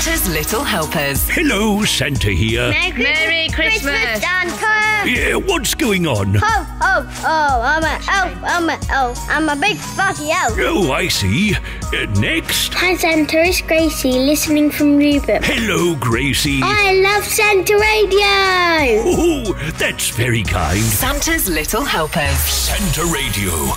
Santa's Little Helpers. Hello, Santa here. Merry Christmas. Santa. Yeah, what's going on? Ho, ho, ho, I'm a elf, I'm a elf, I'm a big fussy elf. Oh, I see. Uh, next. Hi Santa, it's Gracie listening from Rupert. Hello, Gracie. I love Santa Radio! Oh, that's very kind. Santa's Little Helpers. Santa Radio.